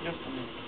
Я остановлюсь.